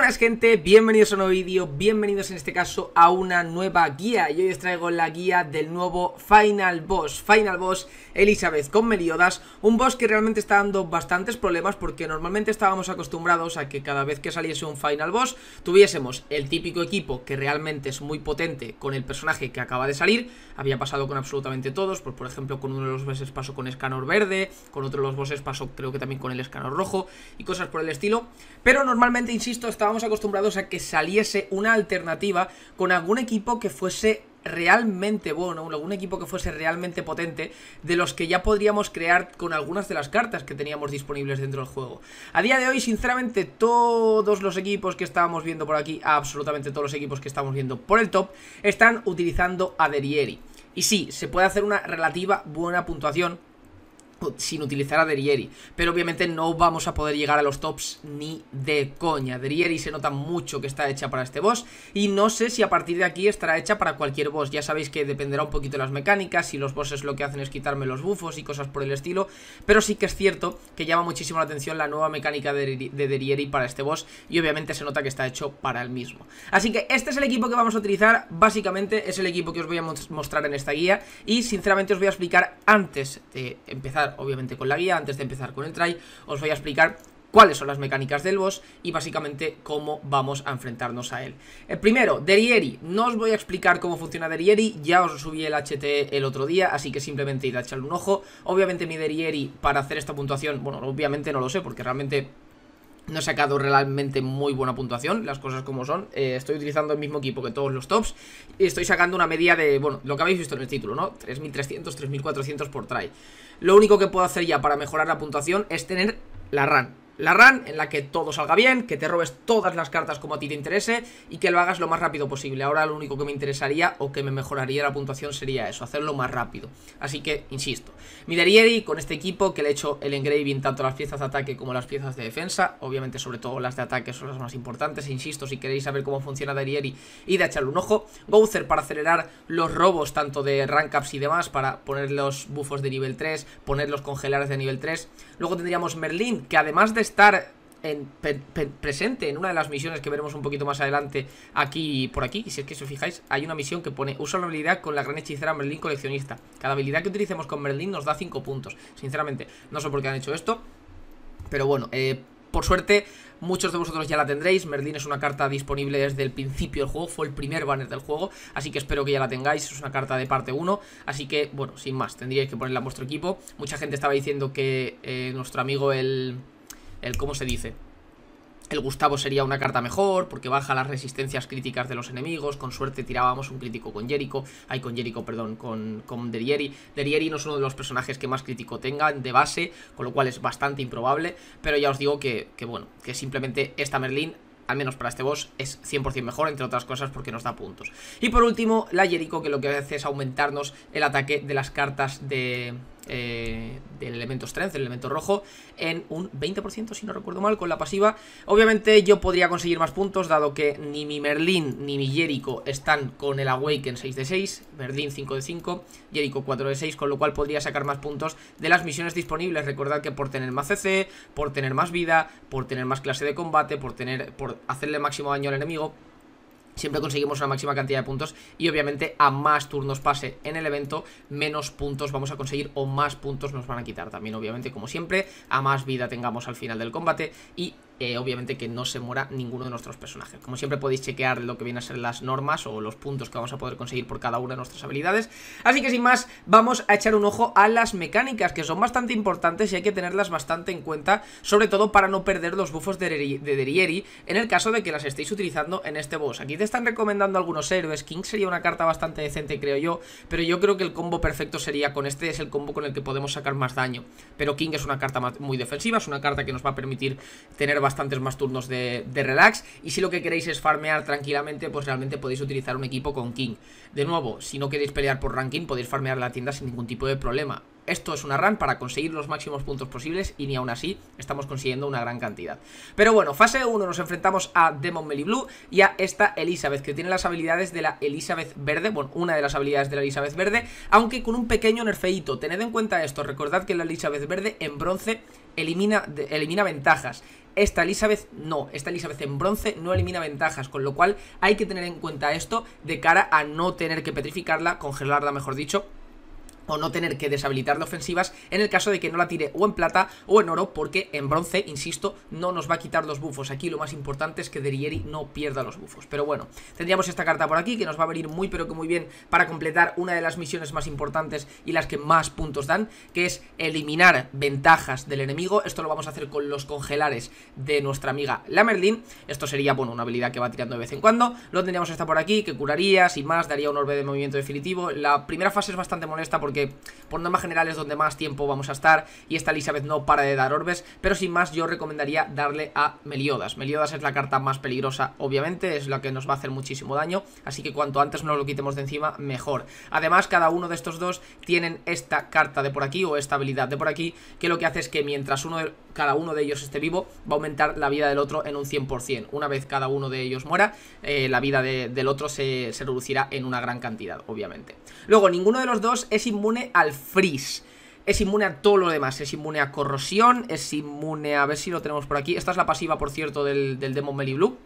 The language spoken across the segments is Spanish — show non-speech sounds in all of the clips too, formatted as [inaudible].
buenas gente, bienvenidos a un nuevo vídeo, bienvenidos en este caso a una nueva guía. Y hoy os traigo la guía del nuevo Final Boss. Final Boss Elizabeth con Meliodas. Un boss que realmente está dando bastantes problemas porque normalmente estábamos acostumbrados a que cada vez que saliese un Final Boss Tuviésemos el típico equipo que realmente es muy potente con el personaje que acaba de salir. Había pasado con absolutamente todos, pues por ejemplo con uno de los bosses pasó con Escanor verde Con otro de los bosses pasó creo que también con el Escanor rojo y cosas por el estilo. Pero normalmente, insisto estábamos acostumbrados a que saliese una alternativa con algún equipo que fuese realmente bueno, algún equipo que fuese realmente potente de los que ya podríamos crear con algunas de las cartas que teníamos disponibles dentro del juego. A día de hoy, sinceramente, todos los equipos que estábamos viendo por aquí, absolutamente todos los equipos que estamos viendo por el top, están utilizando a Derieri. Y sí, se puede hacer una relativa buena puntuación sin utilizar a Derieri. Pero obviamente no vamos a poder llegar a los tops ni de coña. Derieri se nota mucho que está hecha para este boss y no sé si a partir de aquí estará hecha para cualquier boss. Ya sabéis que dependerá un poquito de las mecánicas, si los bosses lo que hacen es quitarme los bufos y cosas por el estilo. Pero sí que es cierto que llama muchísimo la atención la nueva mecánica de, de Derieri para este boss y obviamente se nota que está hecho para el mismo. Así que este es el equipo que vamos a utilizar, básicamente es el equipo que os voy a mostrar en esta guía y sinceramente os voy a explicar antes de empezar obviamente con la guía, antes de empezar con el try, os voy a explicar cuáles son las mecánicas del boss y básicamente cómo vamos a enfrentarnos a él. El primero, Derieri. No os voy a explicar cómo funciona Derieri, ya os subí el HT el otro día, así que simplemente id a echarle un ojo. Obviamente mi Derieri para hacer esta puntuación, bueno, obviamente no lo sé porque realmente no he sacado realmente muy buena puntuación, las cosas como son. Eh, estoy utilizando el mismo equipo que todos los tops. Y estoy sacando una media de, bueno, lo que habéis visto en el título, ¿no? 3.300, 3.400 por try. Lo único que puedo hacer ya para mejorar la puntuación es tener la run la run en la que todo salga bien, que te robes todas las cartas como a ti te interese y que lo hagas lo más rápido posible. Ahora lo único que me interesaría o que me mejoraría la puntuación sería eso, hacerlo más rápido. Así que, insisto, mi Derieri con este equipo que le he hecho el engraving tanto las piezas de ataque como las piezas de defensa, obviamente sobre todo las de ataque son las más importantes, e insisto, si queréis saber cómo funciona Derieri y de echarle un ojo. Bowser para acelerar los robos tanto de rank ups y demás, para poner los buffos de nivel 3, poner los congelares de nivel 3. Luego tendríamos Merlin, que además de estar en, presente en una de las misiones que veremos un poquito más adelante aquí por aquí. Y si es que os fijáis, hay una misión que pone usa la habilidad con la gran hechicera Merlin coleccionista. Cada habilidad que utilicemos con Merlin nos da 5 puntos. Sinceramente, no sé por qué han hecho esto. Pero bueno, eh, por suerte, muchos de vosotros ya la tendréis. Merlin es una carta disponible desde el principio del juego, fue el primer banner del juego, así que espero que ya la tengáis. Es una carta de parte 1, así que, bueno, sin más, tendríais que ponerla en vuestro equipo. Mucha gente estaba diciendo que eh, nuestro amigo el el ¿cómo se dice? El Gustavo sería una carta mejor porque baja las resistencias críticas de los enemigos. Con suerte tirábamos un crítico con Jericho. Ay, con Jericho, perdón, con, con Derieri. Derieri no es uno de los personajes que más crítico tengan de base, con lo cual es bastante improbable. Pero ya os digo que, que bueno, que simplemente esta Merlin al menos para este boss, es 100% mejor, entre otras cosas porque nos da puntos. Y por último, la Jericho, que lo que hace es aumentarnos el ataque de las cartas de, eh, del elemento strength, el elemento rojo, en un 20%, si no recuerdo mal, con la pasiva. Obviamente yo podría conseguir más puntos, dado que ni mi Merlin ni mi Jericho están con el Awaken 6 de 6, Merlin 5 de 5, Jericho 4 de 6, con lo cual podría sacar más puntos de las misiones disponibles. Recordad que por tener más CC, por tener más vida, por tener más clase de combate, por tener por hacerle máximo daño al enemigo, siempre conseguimos una máxima cantidad de puntos y obviamente a más turnos pase en el evento, menos puntos vamos a conseguir o más puntos nos van a quitar. También, obviamente, como siempre, a más vida tengamos al final del combate y eh, obviamente que no se muera ninguno de nuestros personajes. Como siempre podéis chequear lo que vienen a ser las normas o los puntos que vamos a poder conseguir por cada una de nuestras habilidades. Así que sin más, vamos a echar un ojo a las mecánicas, que son bastante importantes y hay que tenerlas bastante en cuenta, sobre todo para no perder los buffos de, Derieri en el caso de que las estéis utilizando en este boss. Aquí te están recomendando algunos héroes, King sería una carta bastante decente creo yo, pero yo creo que el combo perfecto sería con este, es el combo con el que podemos sacar más daño. Pero King es una carta muy defensiva, es una carta que nos va a permitir tener bastante bastantes más turnos de, relax y si lo que queréis es farmear tranquilamente pues realmente podéis utilizar un equipo con King de nuevo, si no queréis pelear por ranking podéis farmear la tienda sin ningún tipo de problema esto es una run para conseguir los máximos puntos posibles y ni aún así estamos consiguiendo una gran cantidad. Pero bueno, fase 1 nos enfrentamos a Demon Melly Blue y a esta Elizabeth, que tiene las habilidades de la Elizabeth Verde, bueno, una de las habilidades de la Elizabeth Verde, aunque con un pequeño nerfeito. Tened en cuenta esto, recordad que la Elizabeth Verde en bronce elimina, elimina ventajas esta Elizabeth no, esta Elizabeth en bronce no elimina ventajas, con lo cual hay que tener en cuenta esto de cara a no tener que petrificarla, congelarla mejor dicho, o no tener que deshabilitarle ofensivas en el caso de que no la tire o en plata o en oro porque en bronce, insisto, no nos va a quitar los bufos. Aquí lo más importante es que Derieri no pierda los bufos. Pero bueno, tendríamos esta carta por aquí que nos va a venir muy pero que muy bien para completar una de las misiones más importantes y las que más puntos dan, que es eliminar ventajas del enemigo. Esto lo vamos a hacer con los congelares de nuestra amiga la Merlin. Esto sería, bueno, una habilidad que va tirando de vez en cuando. Lo tendríamos esta por aquí, que curaría, sin más, daría un orbe de movimiento definitivo. La primera fase es bastante molesta porque por norma general es donde más tiempo vamos a estar y esta Elizabeth no para de dar orbes, pero sin más yo recomendaría darle a Meliodas. Meliodas es la carta más peligrosa, obviamente, es la que nos va a hacer muchísimo daño, así que cuanto antes nos lo quitemos de encima, mejor. Además, cada uno de estos dos tienen esta carta de por aquí o esta habilidad de por aquí, que lo que hace es que mientras uno de, cada uno de ellos esté vivo, va a aumentar la vida del otro en un 100%. Una vez cada uno de ellos muera, eh, la vida del otro se, reducirá en una gran cantidad, obviamente. Luego, ninguno de los dos es inmune al freeze. Es inmune a todo lo demás, es inmune a corrosión, es inmune a... ver si lo tenemos por aquí. Esta es la pasiva, por cierto, del, del Demon Melly Blue.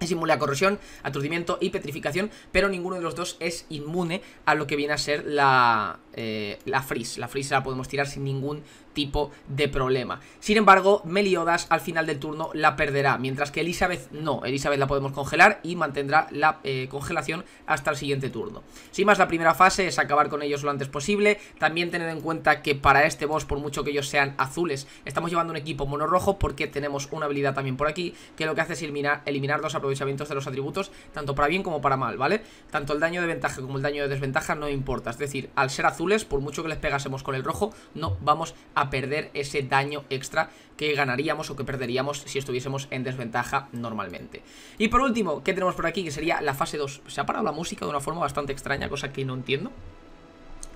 Es inmune a corrosión, aturdimiento y petrificación, pero ninguno de los dos es inmune a lo que viene a ser la, eh, la freeze. La freeze la podemos tirar sin ningún tipo de problema. Sin embargo, Meliodas al final del turno la perderá, mientras que Elizabeth no. Elizabeth la podemos congelar y mantendrá la eh, congelación hasta el siguiente turno. Sin más, la primera fase es acabar con ellos lo antes posible. También tened en cuenta que para este boss, por mucho que ellos sean azules, estamos llevando un equipo mono rojo porque tenemos una habilidad también por aquí que lo que hace es eliminar, eliminar los aprovechamientos de los atributos, tanto para bien como para mal, ¿vale? Tanto el daño de ventaja como el daño de desventaja no importa. Es decir, al ser azules, por mucho que les pegásemos con el rojo, no vamos a perder ese daño extra que ganaríamos o que perderíamos si estuviésemos en desventaja normalmente. Y por último, ¿qué tenemos por aquí? Que sería la fase 2. Se ha parado la música de una forma bastante extraña, cosa que no entiendo.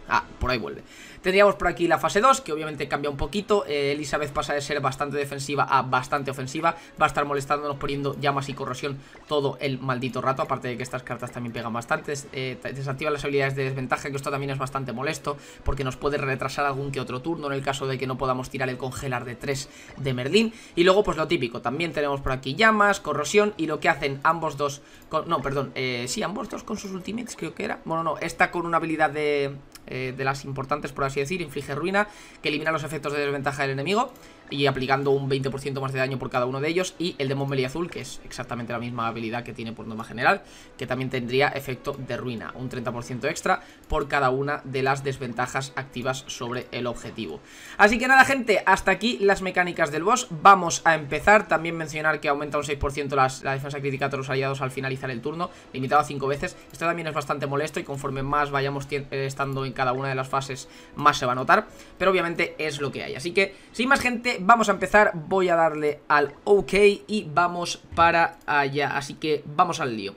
Ah, por ahí vuelve. Tendríamos por aquí la fase 2, que obviamente cambia un poquito. Eh, Elizabeth pasa de ser bastante defensiva a bastante ofensiva. Va a estar molestándonos poniendo llamas y corrosión todo el maldito rato. Aparte de que estas cartas también pegan bastante. Eh, desactiva las habilidades de desventaja, que esto también es bastante molesto. Porque nos puede retrasar algún que otro turno en el caso de que no podamos tirar el congelar de 3 de Merlín. Y luego, pues lo típico. También tenemos por aquí llamas, corrosión. Y lo que hacen ambos dos. no, perdón. Eh, sí, ambos dos con sus ultimates, creo que era. Bueno, no, esta con una habilidad de eh, de las importantes, por así decir, inflige ruina, que elimina los efectos de desventaja del enemigo y aplicando un 20% más de daño por cada uno de ellos y el Demon Azul, que es exactamente la misma habilidad que tiene por norma general, que también tendría efecto de ruina, un 30% extra por cada una de las desventajas activas sobre el objetivo. Así que nada gente, hasta aquí las mecánicas del boss, vamos a empezar, también mencionar que aumenta un 6% la defensa crítica de los aliados al finalizar el turno, limitado a 5 veces, esto también es bastante molesto y conforme más vayamos eh, estando en cada una de las fases, más se va a notar, pero obviamente es lo que hay, así que sin más gente, vamos a empezar, voy a darle al OK y vamos para allá, así que vamos al lío.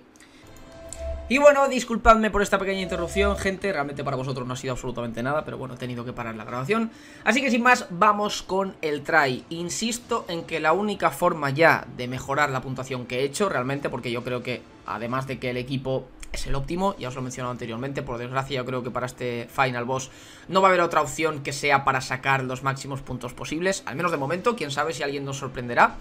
Y bueno, disculpadme por esta pequeña interrupción, gente, realmente para vosotros no ha sido absolutamente nada, pero bueno, he tenido que parar la grabación. Así que sin más, vamos con el try. Insisto en que la única forma ya de mejorar la puntuación que he hecho, realmente, porque yo creo que, además de que el equipo es el óptimo, ya os lo he mencionado anteriormente, por desgracia yo creo que para este final boss no va a haber otra opción que sea para sacar los máximos puntos posibles, al menos de momento, quién sabe si alguien nos sorprenderá.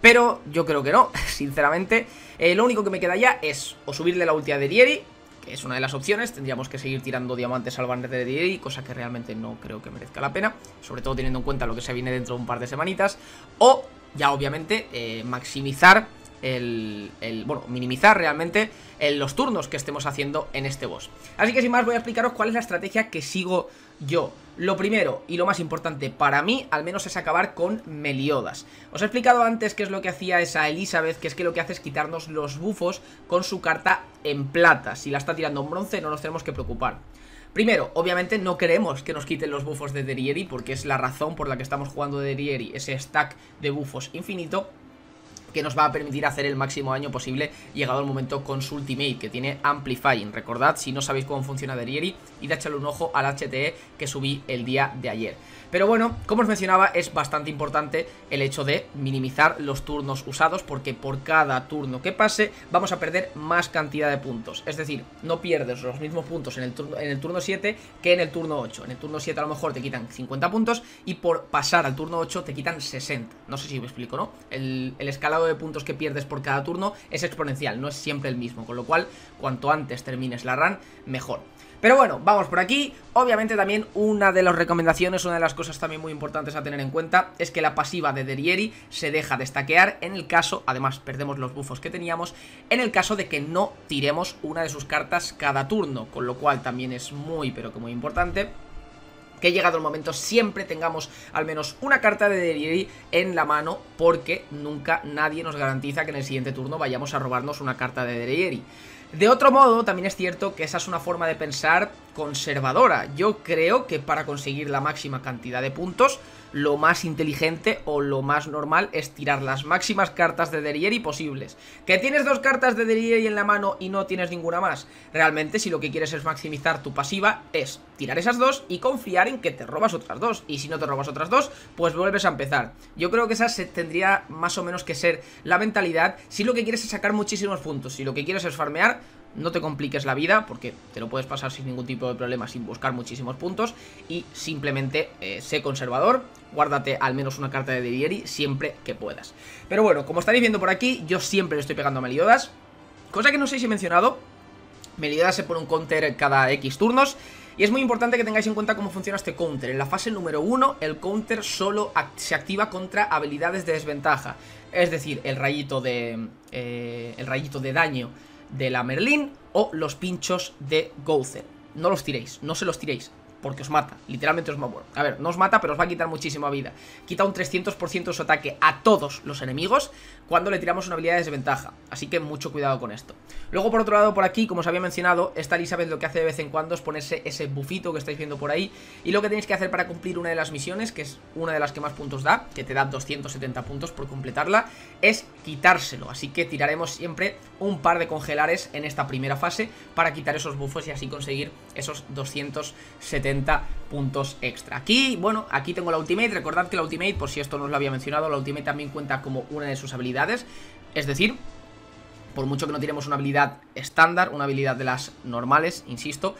Pero yo creo que no, [laughs] sinceramente. Eh, lo único que me queda ya es o subirle la ulti a Derieri, que es una de las opciones. Tendríamos que seguir tirando diamantes al banner de Derieri, cosa que realmente no creo que merezca la pena. Sobre todo teniendo en cuenta lo que se viene dentro de un par de semanitas. O, ya obviamente, eh, maximizar el, bueno, minimizar realmente los turnos que estemos haciendo en este boss. Así que sin más voy a explicaros cuál es la estrategia que sigo yo. Lo primero y lo más importante para mí, al menos es acabar con Meliodas. Os he explicado antes qué es lo que hacía esa Elizabeth, que es que lo que hace es quitarnos los bufos con su carta en plata. Si la está tirando en bronce no nos tenemos que preocupar. Primero, obviamente no queremos que nos quiten los bufos de Derieri, porque es la razón por la que estamos jugando de Derieri, ese stack de bufos infinito. Que nos va a permitir hacer el máximo daño posible llegado el momento con su ultimate, que tiene Amplifying. Recordad, si no sabéis cómo funciona Derieri, id a echarle un ojo al HTE que subí el día de ayer. Pero bueno, como os mencionaba, es bastante importante el hecho de minimizar los turnos usados, porque por cada turno que pase vamos a perder más cantidad de puntos. Es decir, no pierdes los mismos puntos en el, turno, en el turno 7 que en el turno 8. En el turno 7 a lo mejor te quitan 50 puntos y por pasar al turno 8 te quitan 60. No sé si me explico, ¿no? El, el escalado de puntos que pierdes por cada turno es exponencial, no es siempre el mismo, con lo cual cuanto antes termines la run, mejor. Pero bueno, vamos por aquí. Obviamente también una de las recomendaciones, una de las cosas también muy importantes a tener en cuenta es que la pasiva de Derieri se deja de stackear en el caso, además perdemos los bufos que teníamos, en el caso de que no tiremos una de sus cartas cada turno, con lo cual también es muy pero que muy importante que llegado el momento siempre tengamos al menos una carta de Derieri en la mano porque nunca nadie nos garantiza que en el siguiente turno vayamos a robarnos una carta de Derieri. De otro modo, también es cierto que esa es una forma de pensar conservadora. Yo creo que para conseguir la máxima cantidad de puntos, lo más inteligente o lo más normal es tirar las máximas cartas de Derieri posibles. ¿Que tienes dos cartas de Derieri en la mano y no tienes ninguna más? Realmente, si lo que quieres es maximizar tu pasiva, es tirar esas dos y confiar en que te robas otras dos. Y si no te robas otras dos, pues vuelves a empezar. Yo creo que esa se tendría más o menos que ser la mentalidad si lo que quieres es sacar muchísimos puntos. Si lo que quieres es farmear, no te compliques la vida porque te lo puedes pasar sin ningún tipo de problema, sin buscar muchísimos puntos y simplemente eh, sé conservador, guárdate al menos una carta de Derieri siempre que puedas. Pero bueno, como estaréis viendo por aquí, yo siempre le estoy pegando a Meliodas, cosa que no sé si he mencionado, Meliodas se pone un counter cada X turnos y es muy importante que tengáis en cuenta cómo funciona este counter. En la fase número 1, el counter solo se activa contra habilidades de desventaja. Es decir, el rayito de. Eh, el rayito de daño de la Merlin o los pinchos de Gouther. No los tiréis, no se los tiréis porque os mata, literalmente os mata, a ver, no os mata, pero os va a quitar muchísima vida. Quita un 300% de su ataque a todos los enemigos cuando le tiramos una habilidad de desventaja, así que mucho cuidado con esto. Luego, por otro lado, por aquí, como os había mencionado, esta Elizabeth lo que hace de vez en cuando es ponerse ese bufito que estáis viendo por ahí, y lo que tenéis que hacer para cumplir una de las misiones, que es una de las que más puntos da, que te da 270 puntos por completarla, es quitárselo, así que tiraremos siempre un par de congelares en esta primera fase para quitar esos bufos y así conseguir esos 270 puntos extra. Aquí, bueno, aquí tengo la Ultimate, recordad que la Ultimate, por si esto no os lo había mencionado, la Ultimate también cuenta como una de sus habilidades, es decir, por mucho que no tiremos una habilidad estándar, una habilidad de las normales, insisto,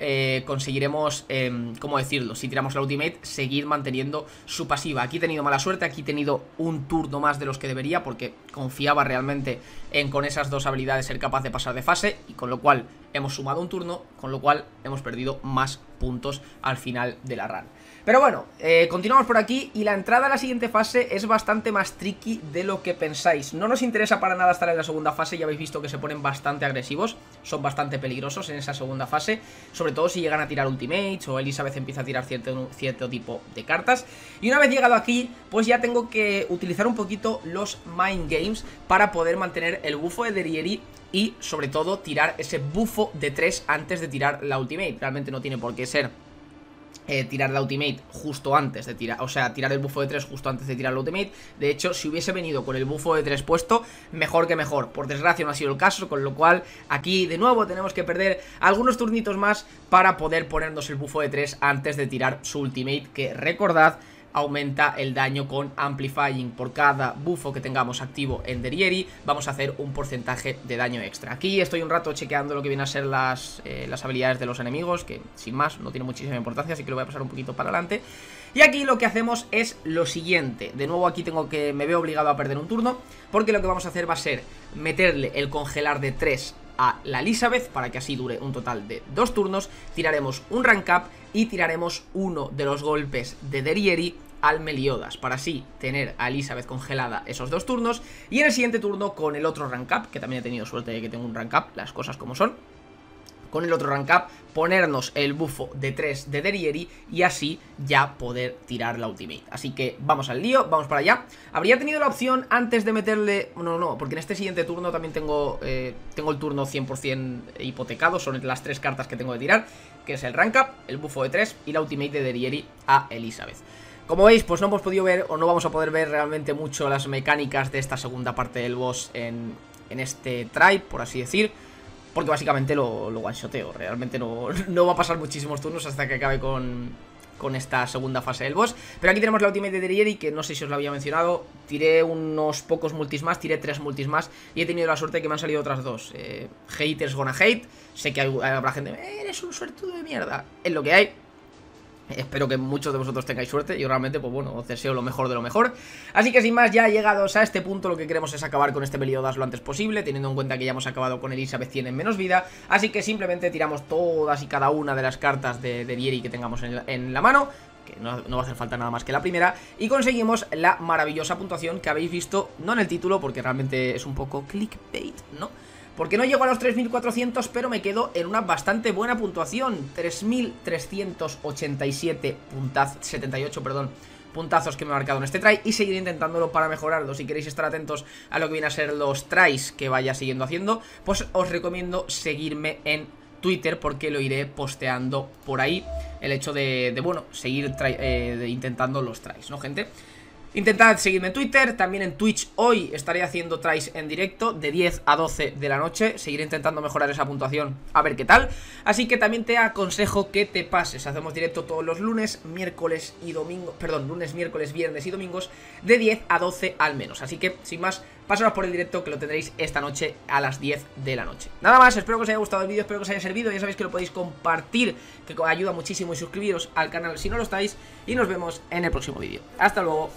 eh, conseguiremos, eh, ¿cómo decirlo? Si tiramos la ultimate, seguir manteniendo su pasiva. Aquí he tenido mala suerte, aquí he tenido un turno más de los que debería porque confiaba realmente en con esas dos habilidades ser capaz de pasar de fase y con lo cual hemos sumado un turno, con lo cual hemos perdido más puntos al final de la run. Pero bueno, eh, continuamos por aquí y la entrada a la siguiente fase es bastante más tricky de lo que pensáis. No nos interesa para nada estar en la segunda fase, ya habéis visto que se ponen bastante agresivos, son bastante peligrosos en esa segunda fase, sobre todo si llegan a tirar ultimates o Elizabeth empieza a tirar cierto, tipo de cartas. Y una vez llegado aquí, pues ya tengo que utilizar un poquito los mind games para poder mantener el bufo de Derieri y sobre todo tirar ese bufo de 3 antes de tirar la ultimate. Realmente no tiene por qué ser eh, tirar la ultimate justo antes de tirar, o sea, tirar el bufo de 3 justo antes de tirar la ultimate. De hecho, si hubiese venido con el bufo de 3 puesto, mejor que mejor. Por desgracia no ha sido el caso, con lo cual aquí de nuevo tenemos que perder algunos turnitos más para poder ponernos el bufo de 3 antes de tirar su ultimate, que recordad aumenta el daño con Amplifying. Por cada bufo que tengamos activo en Derieri, vamos a hacer un porcentaje de daño extra. Aquí estoy un rato chequeando lo que viene a ser las, eh, las habilidades de los enemigos, que sin más no tiene muchísima importancia, así que lo voy a pasar un poquito para adelante. Y aquí lo que hacemos es lo siguiente. De nuevo aquí tengo que me veo obligado a perder un turno, porque lo que vamos a hacer va a ser meterle el congelar de 3 a la Elizabeth para que así dure un total de dos turnos. Tiraremos un rank up y tiraremos uno de los golpes de Derieri al Meliodas para así tener a Elizabeth congelada esos dos turnos y en el siguiente turno con el otro rank up, que también he tenido suerte de que tengo un rank up, las cosas como son con el otro rank up, ponernos el bufo de 3 de Derieri y así ya poder tirar la ultimate. Así que vamos al lío, vamos para allá. Habría tenido la opción antes de meterle... No, no, porque en este siguiente turno también tengo, eh, tengo el turno 100% hipotecado, son las tres cartas que tengo de tirar, que es el rank up, el bufo de 3 y la ultimate de Derieri a Elizabeth. Como veis, pues no hemos podido ver o no vamos a poder ver realmente mucho las mecánicas de esta segunda parte del boss en, en este try, por así decir. Porque básicamente lo, lo one-shoteo. Realmente no, [laughs] no va a pasar muchísimos turnos hasta que acabe con, con esta segunda fase del boss. Pero aquí tenemos la ultimate de Derieri, que no sé si os lo había mencionado. Tiré unos pocos multis más, tiré tres multis más y he tenido la suerte de que me han salido otras dos. Eh, haters gonna hate. Sé que habrá gente, eres un suertudo de mierda. Es lo que hay. [laughs] Espero que muchos de vosotros tengáis suerte y realmente, pues bueno, os deseo lo mejor de lo mejor. Así que sin más, ya llegados a este punto, lo que queremos es acabar con este Meliodas lo antes posible, teniendo en cuenta que ya hemos acabado con Elizabeth tiene menos vida. Así que simplemente tiramos todas y cada una de las cartas de, de Vieri que tengamos en la, mano, que no, no, va a hacer falta nada más que la primera, y conseguimos la maravillosa puntuación que habéis visto, no en el título, porque realmente es un poco clickbait, ¿no? Porque no llego a los 3400, pero me quedo en una bastante buena puntuación. 3387 puntazos, 78, perdón, puntazos que me he marcado en este try y seguiré intentándolo para mejorarlo. Si queréis estar atentos a lo que vienen a ser los tries que vaya siguiendo haciendo, pues os recomiendo seguirme en Twitter porque lo iré posteando por ahí. El hecho de, bueno, seguir eh, intentando los tries, ¿no, gente? Intentad seguirme en Twitter, también en Twitch hoy estaré haciendo tries en directo de 10 a 12 de la noche, seguiré intentando mejorar esa puntuación a ver qué tal, así que también te aconsejo que te pases, hacemos directo todos los lunes, miércoles y domingo, perdón, lunes, miércoles, viernes y domingos de 10 a 12 al menos, así que sin más, pasaros por el directo que lo tendréis esta noche a las 10 de la noche. Nada más, espero que os haya gustado el vídeo, espero que os haya servido, ya sabéis que lo podéis compartir, que ayuda muchísimo y suscribiros al canal si no lo estáis, y nos vemos en el próximo vídeo. Hasta luego.